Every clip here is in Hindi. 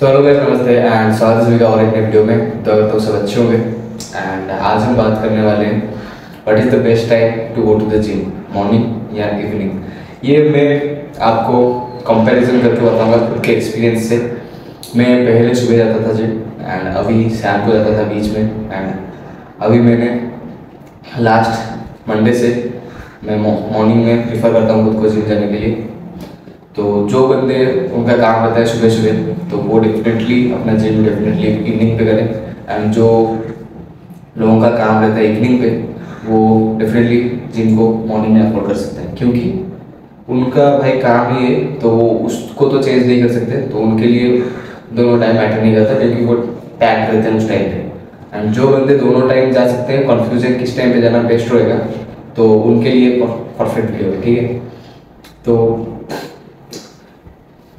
तो हेलो गाइस नमस्ते एंड स्वागत है और एक वीडियो में। तो अगर तो सब अच्छे होंगे। एंड आज हम बात करने वाले हैं what is the best time to go to the gym morning या इवनिंग ये मैं आपको कंपैरिजन करके बताऊँगा खुद के एक्सपीरियंस से। मैं पहले सुबह जाता था जिम एंड अभी शाम को जाता था बीच में। एंड अभी मैंने लास्ट मंडे से मैं मॉर्निंग में प्रीफर करता हूँ खुद को जिम जाने के लिए। तो जो बंदे, उनका काम रहता है सुबह सुबह तो वो डेफिनेटली अपना जिम डेफिनेटली इवनिंग पे करें। एंड जो लोगों का काम रहता है इवनिंग पे, वो डेफिनेटली जिम को मॉर्निंग में अफोर्ड कर सकते हैं। क्योंकि उनका भाई काम ही है तो वो उसको तो चेंज नहीं कर सकते तो उनके लिए दोनों टाइम मैटर नहीं करता, क्योंकि वो पैक रहते हैं उस टाइम पे। एंड जो बंदे दोनों टाइम जा सकते हैं कन्फ्यूज़न किस टाइम पे जाना बेस्ट रहेगा तो उनके लिए परफेक्ट भी होगा, ठीक है? तो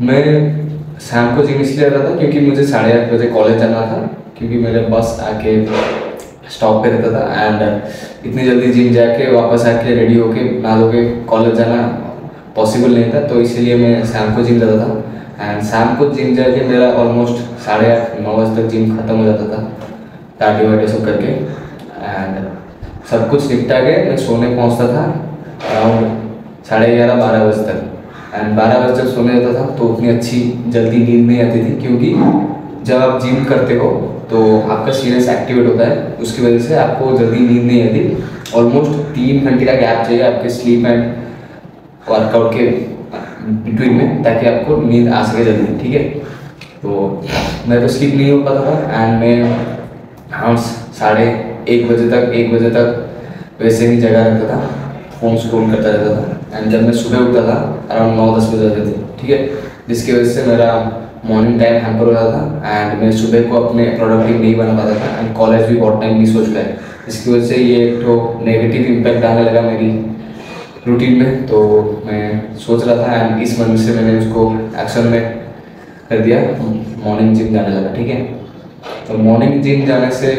मैं शाम को जिम इसलिए रहा था क्योंकि मुझे साढ़े आठ बजे कॉलेज जाना था, क्योंकि मेरे बस आके स्टॉप पे रहता था एंड इतनी जल्दी जिम जाके वापस आके रेडी होके धो के कॉलेज जाना पॉसिबल नहीं था तो इसीलिए मैं शाम को जिम जाता था एंड शाम को जिम जाके मेरा ऑलमोस्ट साढ़े आठ, नौ बजे तक जिम ख़त्म हो जाता था टाटी वाटी सब करके एंड सब कुछ निपटा के मैं सोने पहुँचता था अराउंड साढ़े ग्यारह, बारह बजे तक। एंड बारह बजे तक सोने जाता था तो उतनी अच्छी जल्दी नींद नहीं आती थी, क्योंकि जब आप जिम करते हो तो आपका सीरियस एक्टिवेट होता है, उसकी वजह से आपको जल्दी नींद नहीं आती। ऑलमोस्ट तीन घंटे का गैप चाहिए आपके स्लीप एंड वर्कआउट के बिटवीन में, ताकि आपको नींद आ सके जल्दी, ठीक है? तो मैं तो स्लीप नहीं हो पाता था एंड मैं हाँ साढ़े एक बजे तक, एक बजे तक वैसे ही जगह रहता था फ़ोन स्क्रोल करता रहता था। एंड जब मैं सुबह उठता था अराउंड नौ दस बजे जाते थे, ठीक है? जिसकी वजह से मेरा मॉर्निंग टाइम हैम्पर हो जाता था एंड मैं सुबह को अपने प्रोडक्टिव नहीं बना पाता था एंड कॉलेज भी बहुत टाइम नहीं सोच पाए इसकी वजह से ये एक तो नेगेटिव इम्पैक्ट आने लगा मेरी रूटीन में तो मैं सोच रहा था एंड इस मंथ से मैंने उसको एक्शन में कर दिया। मॉर्निंग जिम जाने लगा, ठीक है? तो मॉर्निंग जिम जाने से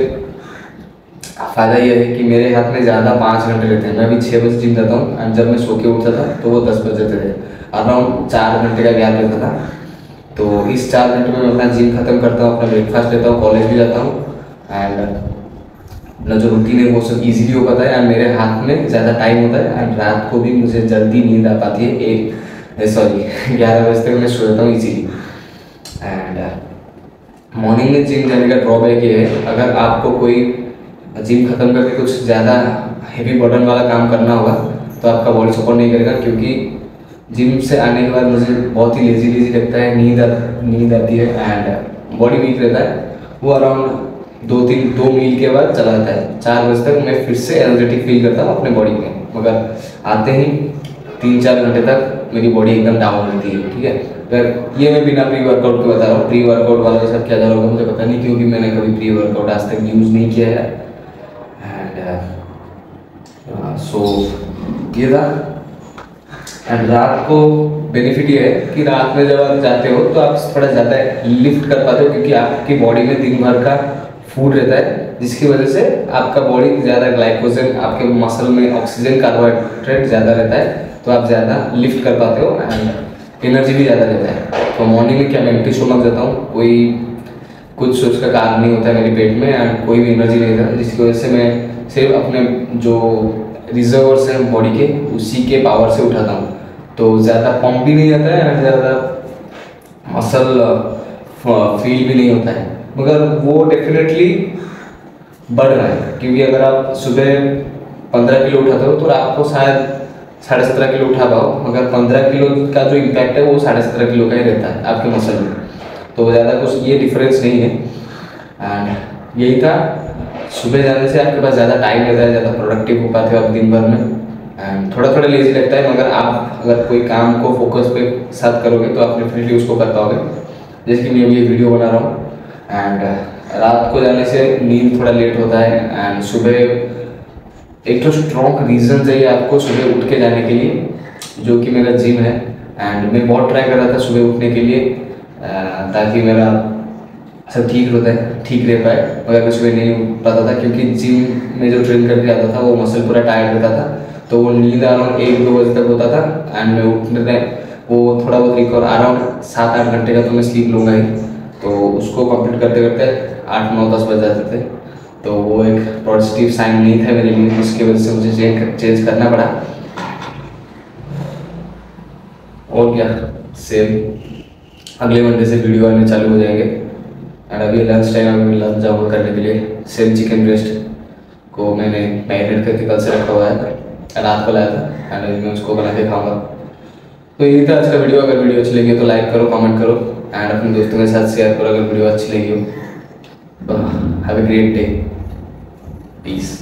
फ़ायदा ये है कि मेरे हाथ में ज़्यादा पाँच घंटे रहते हैं। मैं अभी छः बजे जिम जाता हूँ एंड जब मैं सो के उठता था तो वो दस बजे थे। अराउंड चार घंटे का गैप रहता था। तो इस चार घंटे में अपना जिम खत्म करता हूँ, अपना ब्रेकफास्ट लेता हूँ कॉलेज भी जाता हूँ। एंड अपना जो रूटीन है, वो सब इजीली हो पाता है। एंड मेरे हाथ में ज़्यादा टाइम होता है। एंड रात को भी मुझे जल्दी नींद आ पाती है। एक सॉरी ग्यारह बजे तक मैं सो जाता हूँ इजीली एंड मॉर्निंग में जिम जाने का ड्रॉबैक ये है, अगर आपको कोई जिम खत्म करके कुछ ज़्यादा हैवी बर्डन वाला काम करना होगा तो आपका बॉडी सपोर्ट नहीं करेगा, क्योंकि जिम से आने के बाद मुझे बहुत ही लेजी लेजी लगता है, नींद नींद आती है एंड बॉडी वीक रहता है, वो अराउंड दो तीन, दो मील के बाद चला जाता है। चार बजे तक मैं फिर से एनर्जेटिक फील करता हूँ अपने बॉडी में, मगर आते ही तीन चार घंटे तक मेरी बॉडी एकदम डाउन रहती है, ठीक है? अगर ये मैं बिना प्री वर्कआउट के बता रहा हूँ प्री वर्कआउट वाला सब क्या जा रहा होगा मुझे पता नहीं, क्योंकि मैंने कभी प्री वर्कआउट आज तक यूज़ नहीं किया है। सो ये था। एंड रात को बेनिफिट ये है कि रात में जब आप जाते हो तो आप थोड़ा ज़्यादा लिफ्ट कर पाते हो, क्योंकि आपकी बॉडी में दिन भर का फ़ूड रहता है, जिसकी वजह से आपका बॉडी ज़्यादा ग्लाइकोजन आपके मसल में ऑक्सीजन कार्बोहाइड्रेट ज़्यादा रहता है तो आप ज़्यादा लिफ्ट कर पाते हो एंड एनर्जी भी ज़्यादा रहता है। तो मॉर्निंग में क्या मैं एम्प्टी स्टोमक जाता हूँ? कोई कुछ सोच का कारण नहीं होता मेरे पेट में एंड कोई भी एनर्जी नहीं रहता जिसकी वजह से मैं सिर्फ़ अपने जो रिजर्वर्स हैं बॉडी के, उसी के पावर से उठाता हूँ। तो ज़्यादा पंप भी नहीं आता है एंड ज़्यादा मसल फील भी नहीं होता है। मगर वो डेफिनेटली बढ़ रहा है। क्योंकि अगर आप सुबह पंद्रह किलो उठाते हो तो रात को शायद साढ़े सत्रह किलो उठा पाओ। मगर पंद्रह किलो का जो इम्पैक्ट है, वो साढ़े सत्रह किलो का ही रहता है आपके मसल में। तो ज़्यादा कुछ ये डिफरेंस नहीं है। एंड यही था। सुबह जाने से आपके पास ज़्यादा टाइम रहता है, ज़्यादा प्रोडक्टिव हो पाते हो आप दिन भर में। एंड थोड़ा थोड़ा लेजी लगता है, मगर आप अगर कोई काम को फोकस पे साथ करोगे तो आप डेफिनेटली उसको कर पाओगे। जैसे कि मैं ये वीडियो बना रहा हूँ। एंड रात को जाने से नींद थोड़ा लेट होता है। एंड सुबह एक तो स्ट्रॉन्ग रीज़न चाहिए आपको सुबह उठ के जाने के लिए, जो कि मेरा जिम है। एंड मैं बहुत ट्राई कर रहा था सुबह उठने के लिए। ताकि मेरा सब ठीक रहता है, ठीक रह पाए। मगर कुछ भी नहीं पाता था, क्योंकि जिम में जो ट्रेन करके आता था, वो मसल पूरा टायर्ड रहता था। तो वो नींद अराउंड एक, दो बजे तक होता था एंड मैं उठने वो थोड़ा बहुत रिकवर अराउंड सात, आठ घंटे का तो मैं स्लीप लूँगा ही। तो उसको कंप्लीट करते करते आठ, नौ, दस बज जाते थे। तो वो एक पॉजिटिव साइन नहीं था मेरे लिए, उसकी वजह से मुझे चेंज चेंज करना पड़ा। और क्या? सेम अगले मंडे से वीडियो आने चालू हो जाएँगे। एंड अभी लंच टाइम अभी लंच जाऊँगा करने के लिए सेम चिकन ब्रेस्ट को मैंने मैरिनेट करके कल से रखा हुआ है। रात को लाया था। एंड अभी मैं उसको बना के खाऊँगा। तो यही था आज का वीडियो अगर वीडियो अच्छी लगी तो लाइक करो कमेंट करो। एंड अपने दोस्तों के साथ शेयर करो अगर वीडियो अच्छी लगी हो। Have a great day peace